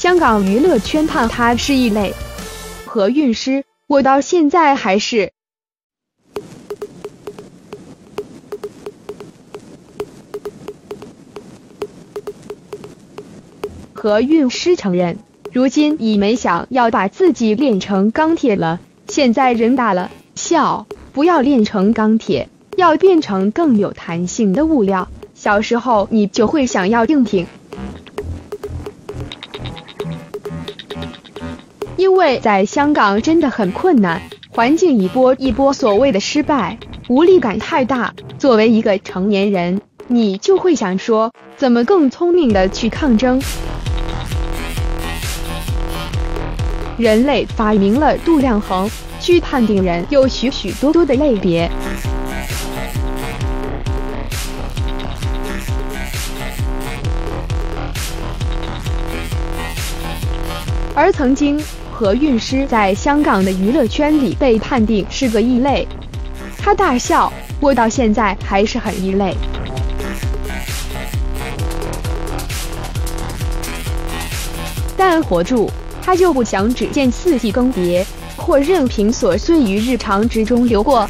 香港娱乐圈判他是异类。何韵诗，我到现在还是。何韵诗承认，如今已没想要把自己练成钢铁了。现在人大了，笑，不要练成钢铁，要变成更有弹性的物料。小时候你就会想要硬挺。因为在香港真的很困难，环境一波一波所谓的失败，无力感太大。作为一个成年人，你就会想说，怎么更聪明的去抗争？人类发明了度量衡，去判定人有许许多多的类别，而曾经。何韵诗在香港的娱乐圈里被判定是个异类，他大笑，我到现在还是很异类。但活住，他就不想只见四季更迭，或任凭琐碎于日常之中流过。